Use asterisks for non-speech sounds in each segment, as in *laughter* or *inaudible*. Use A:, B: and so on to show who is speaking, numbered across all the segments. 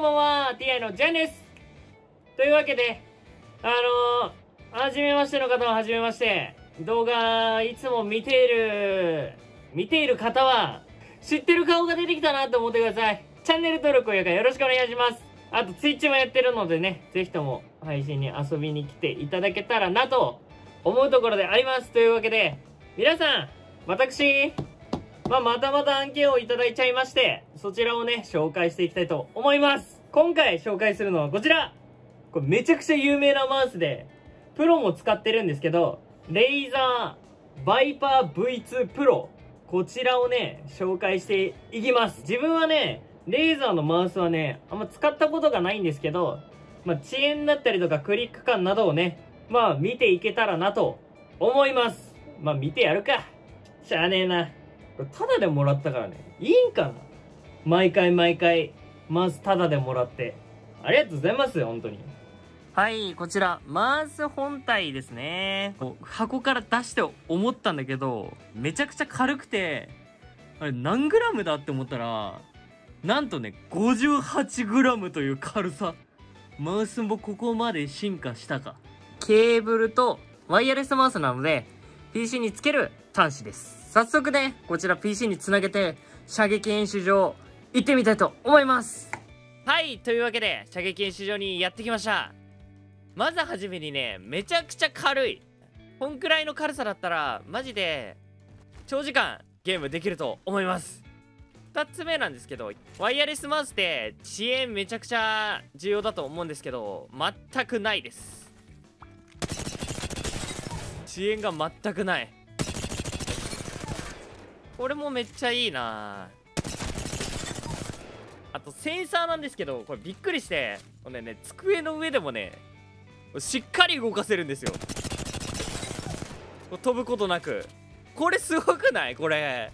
A: んばんは TI のジャンです。というわけであのー、はじめましての方ははじめまして動画いつも見ている見ている方は知ってる顔が出てきたなと思ってください。チャンネル登録をよろしくお願いします。あと Twitch もやってるのでねぜひとも配信に遊びに来ていただけたらなと思うところであります。というわけで皆さん私まあ、またまた案件をいただいちゃいまして、そちらをね、紹介していきたいと思います。今回紹介するのはこちらこれめちゃくちゃ有名なマウスで、プロも使ってるんですけど、レイザーバイパー V2 プロ。こちらをね、紹介していきます。自分はね、レーザーのマウスはね、あんま使ったことがないんですけど、まあ、遅延だったりとかクリック感などをね、まあ見ていけたらなと思います。まあ見てやるか。しゃあねえな。タダでもらったからね。いいんかな毎回毎回、マウスタダでもらって。ありがとうございます、本当に。はい、こちら、マウス本体ですね。箱から出して思ったんだけど、めちゃくちゃ軽くて、あれ何グラムだって思ったら、なんとね、58グラムという軽さ。マウスもここまで進化したか。ケーブルとワイヤレスマウスなので、PC につける端子です。早速ね、こちら PC につなげて、射撃演習場、行ってみたいと思いますはい、というわけで、射撃演習場にやってきました。まずはじめにね、めちゃくちゃ軽い。こんくらいの軽さだったら、マジで、長時間ゲームできると思います。2つ目なんですけど、ワイヤレスマウスって遅延めちゃくちゃ重要だと思うんですけど、全くないです。遅延が全くない。これもめっちゃいいなあとセンサーなんですけどこれびっくりしてこれね机の上でもねしっかり動かせるんですよ。飛ぶことなく。これすごくない？これ。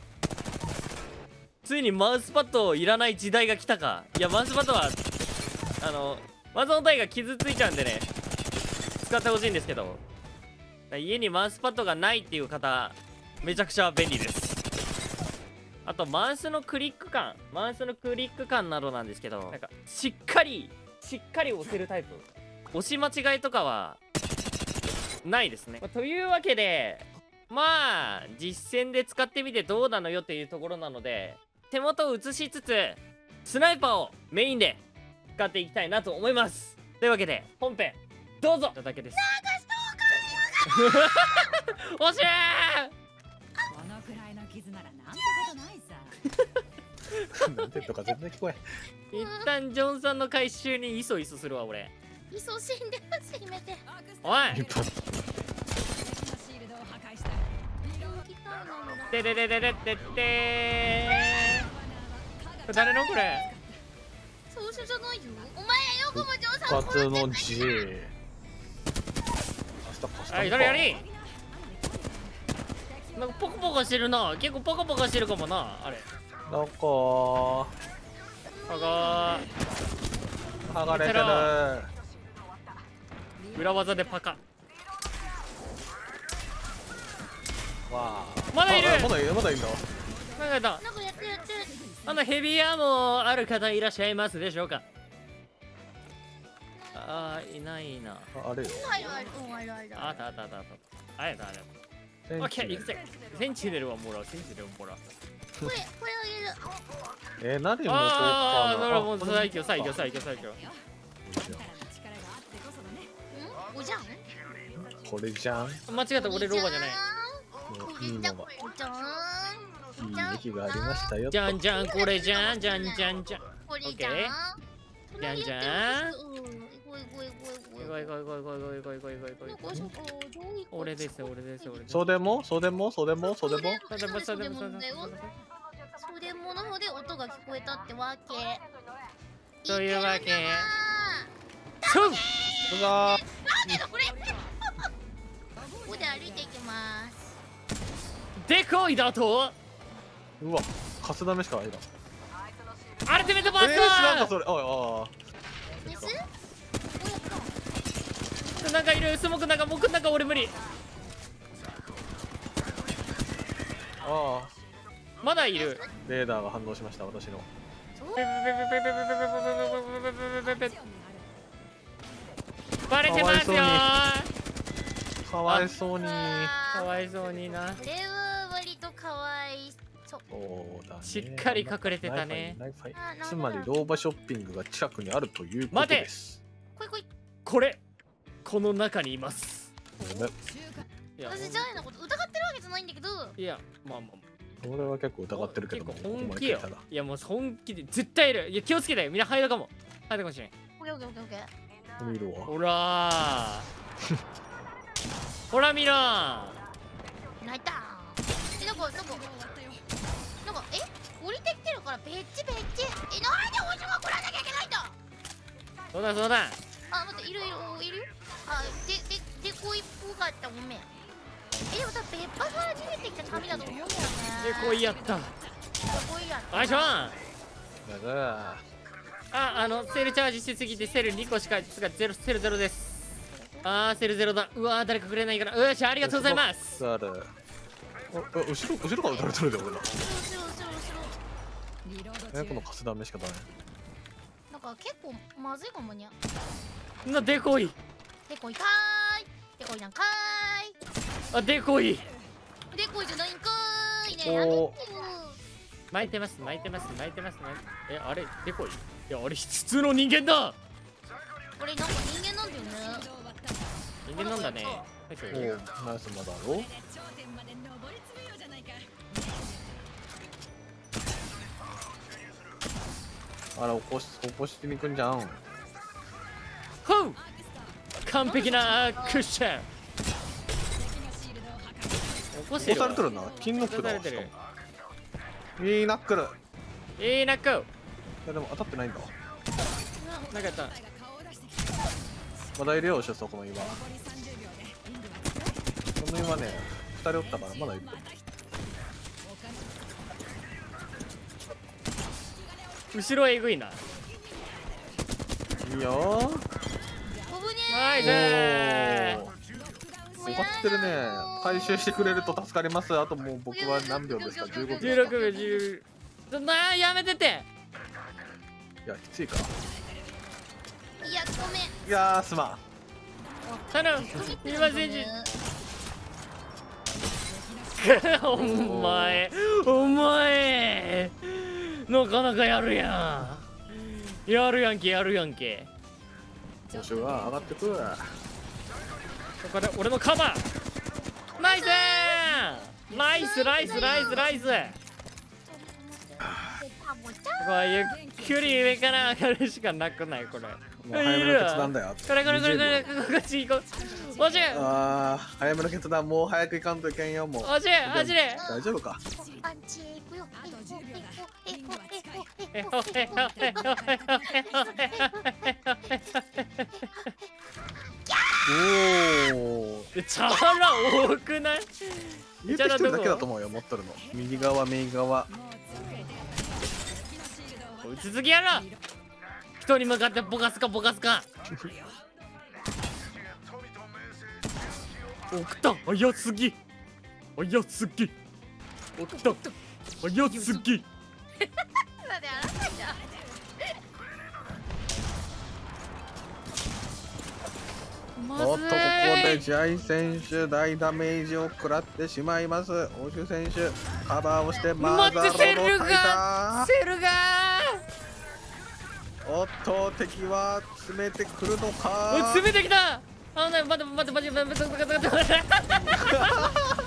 A: ついにマウスパッドいらない時代が来たか。いやマウスパッドはあのマウス本体が傷ついちゃうんでね使ってほしいんですけど。家にマウスパッドがないっていう方めちゃくちゃ便利です。あとマウスのクリック感。マウスのクリック感などなんですけどなんかしっかりしっかり押せるタイプ。押し間違いとかはないですね、まあ、というわけでまあ実践で使ってみてどうなのよっていうところなので手元を映しつつスナイパーをメインで使っていきたいなと思います。というわけで本編どうぞ。だけです。*laughs* 惜しいなんてとか全然聞こえ一旦ジョンさんの回収にいそいそするわ俺。
B: いそ死んでせめて。
A: おい！てれれれれってって誰のこれ？
B: そうじゃないよお前よくもジョンさん。
C: 活の G
A: はい誰やり。なんかポコポコしてるな。結構ポコポコしてるかもなあれ
C: どこ
A: 剥が
C: 剥がれてる。
A: 裏技でパカ。
C: わあ。
A: まだいる。
C: まだいるまだいるの
A: なんかやった。
B: なんかやってやって
A: あのヘビーアームある方いらっしゃいますでしょうか。ああいないな。
C: あれよ。
A: あったあったあったあった。あれだあれオッケー行くぜセンチネルはもらうセンチネルはもらう
B: これこれあ
C: げる。えー、何も
A: ああなるほど。最強最強最強最強。
B: おじゃん。
C: これじゃん。
A: 間違った俺ローバじゃない。
C: いいのがいい時期がありましたよ
A: じゃんじゃんこれじゃんじゃんじゃんじゃん。
B: これじゃん。
A: じゃんじゃん
B: こいこいこいこいこいこいこいこいこいこい
A: 俺です俺です俺です
C: 袖も袖も袖も袖も
A: 袖も袖も袖も
B: 袖もの方で音が聞こえたってわけ
A: というわけ
B: そう
C: うわ
B: なんでだこれここで歩いていきます
A: でこいだと
C: うわカスダメしかないな
A: アルティメットバト
C: えー、なんかそれああ
A: なんかいるスモークなんか僕なんか俺無理。
C: ああ
A: まだいる。
C: レーダーが反応しました私の。
B: そ
A: バレてますよ
C: かわいそうに。
A: かわいそうにな。
B: これは割とかわいそう。
C: だね。
A: しっかり隠れてたね。
C: つまり老婆ショッピングが近くにあるということです。
B: こいこい
A: これこの中にいます。
C: ね
A: いや。
B: 私ジャイのこと疑ってるわけじゃないんだけど。
A: いやまあまあ。
C: 俺は結構疑ってるけども
A: 結構本気よ。いやもう本気で絶対いる。いや気をつけてみんな入るかも。入るかもしれん
B: オッケーオッケーオッケーオッケー。
C: 見ろわ。
A: ほらー。ほら見ろ
B: 泣いたえなんかなんかなんかえ？降りてきてるからペッチペッチ。えなんでらなきゃいけないんだ？
A: そうだそうだ
B: かったごめん。えでもさペッパーが初めて来た旅だと思うんだよね。
A: でこいやった。
B: でこいやった。
A: よいしょああのセルチャージしすぎてセル2個しかつがゼロセルゼロです。あーセルゼロだ。うわー誰かくれないかなよしありがとうございます。
C: 後ろ後ろから撃たれてるで俺ら。
B: 後ろ後ろ後ろ。
C: えこのカスダメしかだね
B: なんか結構まずいかもにゃ
A: なでこい。
B: でこい。かーいでこいなんか
A: あでこい。
B: ーいでこいじゃないんかーいね。やめてよ。
A: 巻いてます巻いてます巻いてます。巻いてえあれでこい？いやあれ普通の人間だ。
B: これなんか人間なんだよね。
A: 人間なんだね。はいそ
C: お
A: れ
C: おナイスまだろあら起こし起こしてに行くんじゃん
A: 完璧なクッション。起こしてるわ。
C: 起こされてるな。ピンノックだわいいナックル。い
A: いいなっこ
C: やでも当たってないんだ。
A: なかった。
C: まだいるよしそこの岩この岩ね2人おったからまだいる
A: 後ろえぐいな。い
C: いいよ
A: ナイス。
C: お
A: ー。
C: お分かってるね。回収してくれると助かります。あともう僕は何秒ですか？15秒
A: 16秒。10ちょなあやめてて。
C: いやきついか。
B: いやごめん。
C: いやーすまん。
A: 頼む。すみません。じお前お前。なかなかやるやん。やるやんけやるやんけ
C: 報酬が上がってくる
A: そこで俺のカバーナイスナイスナイスナイスナイスこ
B: タボち
A: こはゆっくり上から上がるしかなくない。これ
C: もう早めの決断だよ
A: これこれこれこれこっち行こうおし
C: あー早めの決断もう早く行かんとい。けんよもう
A: おし走れ
C: 大丈夫か
B: ゃんあっちへ行くよ
A: え
B: え
A: ほえほえほえほえほえチャラ多くない？
C: 言うて一人だけだと思うよ持っとるの。右側右側。
A: 打ちすぎやろ。人に向かってボカスカボカスカおくた早すぎ。早すぎ。おく *laughs* た早すぎ
C: おっとここでジャイ選手大ダメージを食らってしまいます。欧州選手カバーをしてマザーロードをた。
A: セルが
C: おっと敵は詰めてくるのか？
A: 詰めてきた。あ待って待って待って待って待って待って待って待って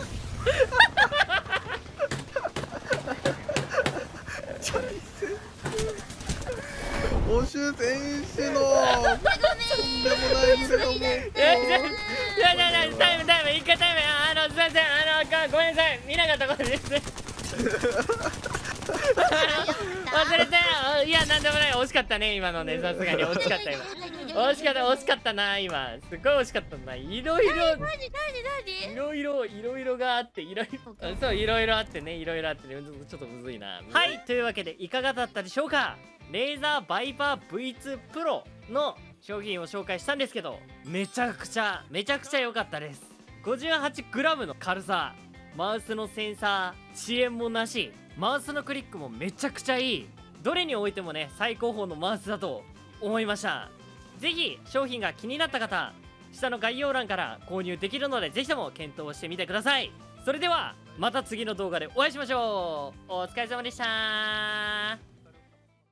C: 欧州選手の *laughs* とんでもない腕がもう
A: えじゃじゃじゃじゃタイムタイム一回タイムあのすいませんあのごごめんなさい見なかったことです忘れていやなんでもない惜しかったね今のねさすがに惜しかった今惜しかった惜しかったな今すごい惜しかったないろいろいろいろいろいろがあっていろいろそういろいろあってねいろいろあってねちょっとむずいなはいというわけでいかがだったでしょうかレーザーバイパー V2 プロの商品を紹介したんですけどめちゃくちゃめちゃくちゃ良かったです。58g の軽さマウスのセンサー遅延もなしマウスのクリックもめちゃくちゃいい。どれにおいてもね最高峰のマウスだと思いました。ぜひ商品が気になった方下の概要欄から購入できるのでぜひとも検討してみてください。それではまた次の動画でお会いしましょう。お疲れ様でした。